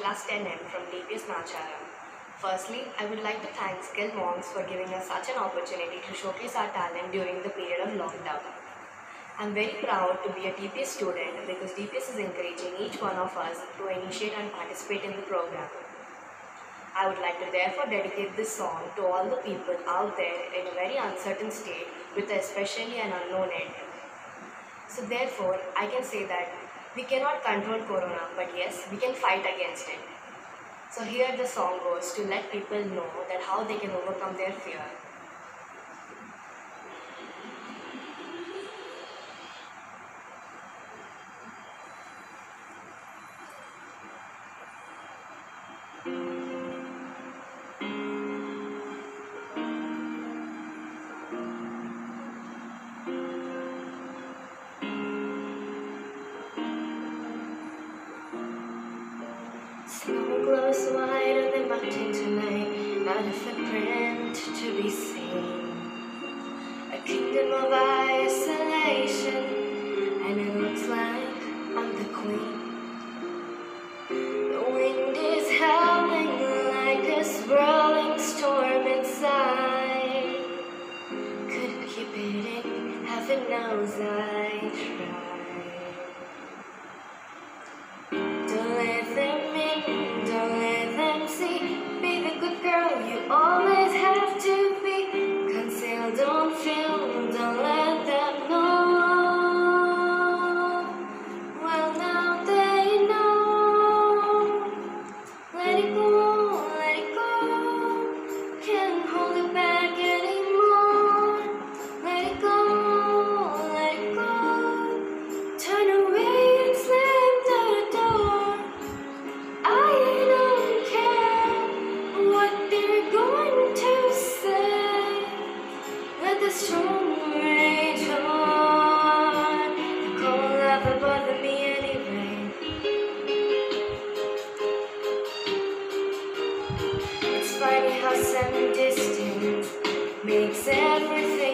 Class 10M from DPS Nacharam. Firstly, I would like to thank Skill Monks for giving us such an opportunity to showcase our talent during the period of lockdown. I'm very proud to be a DPS student because DPS is encouraging each one of us to initiate and participate in the program. I would like to therefore dedicate this song to all the people out there in a very uncertain state with especially an unknown end. So therefore, I can say that we cannot control corona, but yes, we can fight against it. So here the song goes to let people know that how they can overcome their fear. Snow glows white on the mountain tonight, not a footprint to be seen. A kingdom of isolation, and it looks like I'm the queen. The wind is howling like a swirling storm inside. Couldn't keep it in, heaven knows I tried. How some distance makes everything